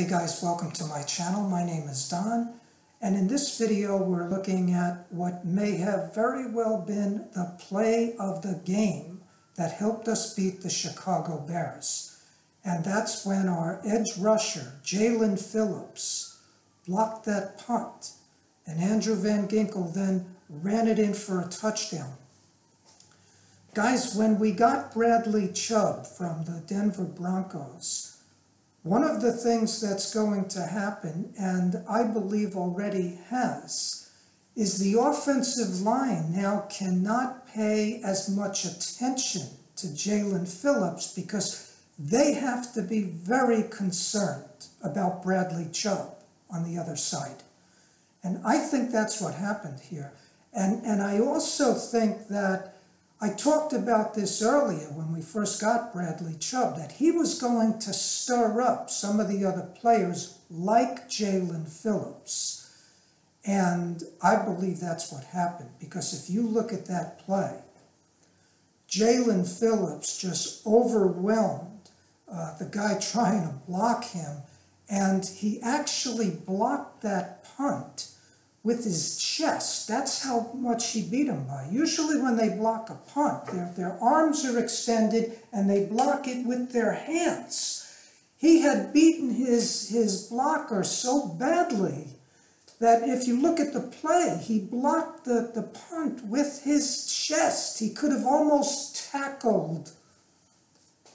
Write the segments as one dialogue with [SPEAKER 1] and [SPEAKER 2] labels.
[SPEAKER 1] Hey guys, welcome to my channel. My name is Don, and in this video we're looking at what may have very well been the play of the game that helped us beat the Chicago Bears. And that's when our edge rusher, Jaelan Phillips, blocked that punt, and Andrew Van Ginkel then ran it in for a touchdown. Guys, when we got Bradley Chubb from the Denver Broncos, one of the things that's going to happen, and I believe already has, is the offensive line now cannot pay as much attention to Jaelan Phillips because they have to be very concerned about Bradley Chubb on the other side. And I think that's what happened here. And, and I also think that I talked about this earlier when we first got Bradley Chubb, that he was going to stir up some of the other players like Jaelan Phillips. And I believe that's what happened because if you look at that play, Jaelan Phillips just overwhelmed uh, the guy trying to block him, and he actually blocked that punt with his chest. That's how much he beat him by. Usually when they block a punt, their, their arms are extended and they block it with their hands. He had beaten his, his blocker so badly that if you look at the play, he blocked the, the punt with his chest. He could have almost tackled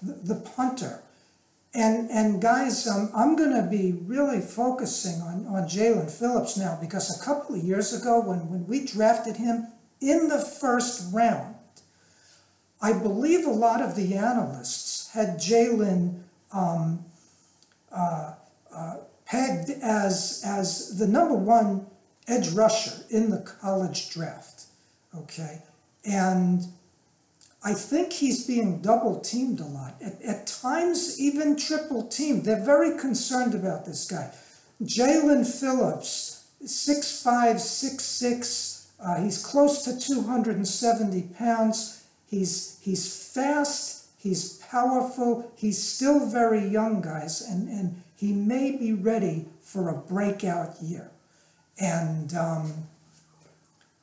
[SPEAKER 1] the, the punter. And, and guys, um, I'm going to be really focusing on, on Jaelan Phillips now because a couple of years ago when, when we drafted him in the first round, I believe a lot of the analysts had Jaelan um, uh, uh, pegged as, as the number one edge rusher in the college draft. Okay. And I think he's being double teamed a lot. At, at times, even triple teamed. They're very concerned about this guy. Jaelan Phillips, 6'5, 6'6. Uh, he's close to 270 pounds. He's, he's fast. He's powerful. He's still very young, guys. And, and he may be ready for a breakout year. And um,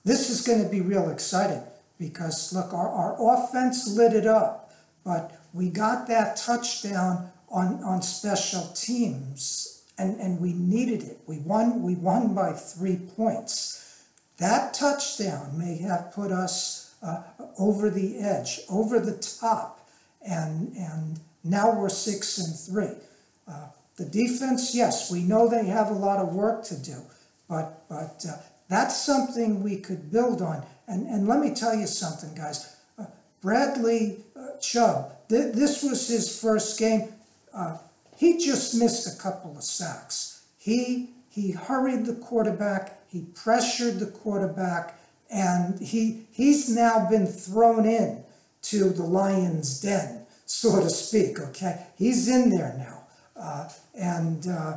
[SPEAKER 1] this is going to be real exciting because look, our, our offense lit it up, but we got that touchdown on, on special teams and, and we needed it. We won, we won by three points. That touchdown may have put us uh, over the edge, over the top, and, and now we're six and three. Uh, the defense, yes, we know they have a lot of work to do, but, but uh, that's something we could build on. And, and let me tell you something, guys. Uh, Bradley uh, Chubb, th this was his first game. Uh, he just missed a couple of sacks. He, he hurried the quarterback, he pressured the quarterback, and he, he's now been thrown in to the lion's den, so to speak, okay? He's in there now. Uh, and uh,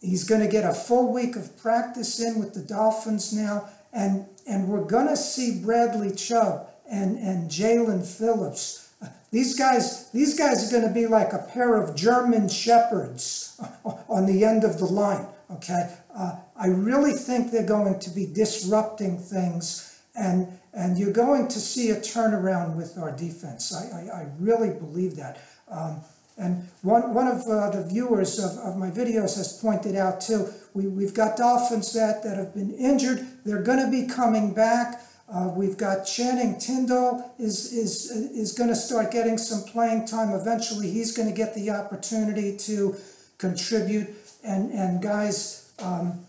[SPEAKER 1] he's going to get a full week of practice in with the Dolphins now and and we're going to see Bradley Chubb and and Jaelan Phillips. these guys, these guys are going to be like a pair of German shepherds on the end of the line. Okay, uh, I really think they're going to be disrupting things, and and you're going to see a turnaround with our defense. I I, I really believe that. Um, and one, one of uh, the viewers of, of my videos has pointed out too, we, we've got Dolphins that, that have been injured. They're going to be coming back. Uh, we've got Channing Tindall is, is, is going to start getting some playing time. Eventually, he's going to get the opportunity to contribute. And, and guys, um,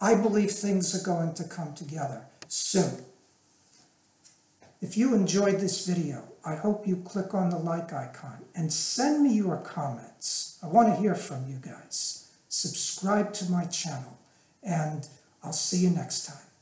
[SPEAKER 1] I believe things are going to come together soon. If you enjoyed this video, I hope you click on the like icon and send me your comments. I want to hear from you guys. Subscribe to my channel and I'll see you next time.